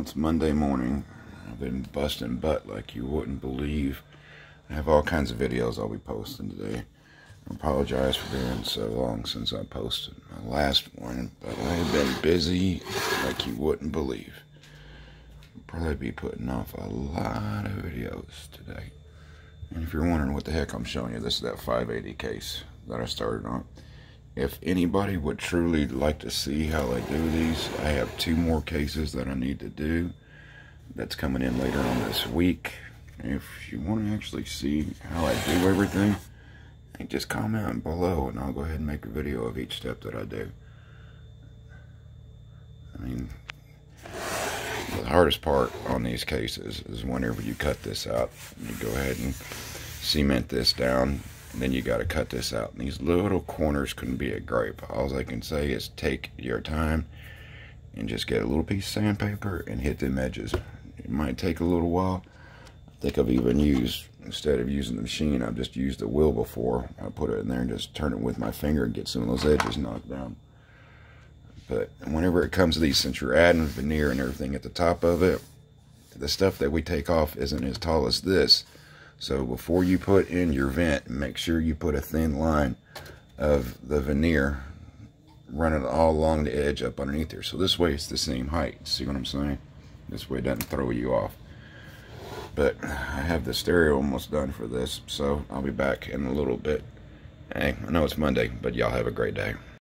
it's Monday morning. I've been busting butt like you wouldn't believe. I have all kinds of videos I'll be posting today. I apologize for being so long since I posted my last one, but I've been busy like you wouldn't believe. I'll probably be putting off a lot of videos today. And if you're wondering what the heck I'm showing you, this is that 580 case that I started on. If anybody would truly like to see how I do these, I have two more cases that I need to do. That's coming in later on this week. If you want to actually see how I do everything, just comment below and I'll go ahead and make a video of each step that I do. I mean, the hardest part on these cases is whenever you cut this out, you go ahead and cement this down and then you got to cut this out. And these little corners can be a grape. All I can say is take your time and just get a little piece of sandpaper and hit them edges. It might take a little while. I think I've even used, instead of using the machine, I've just used the wheel before. I put it in there and just turn it with my finger and get some of those edges knocked down. But whenever it comes to these, since you're adding veneer and everything at the top of it, the stuff that we take off isn't as tall as this. So before you put in your vent, make sure you put a thin line of the veneer running all along the edge up underneath there. So this way it's the same height. See what I'm saying? This way it doesn't throw you off. But I have the stereo almost done for this, so I'll be back in a little bit. Hey, I know it's Monday, but y'all have a great day.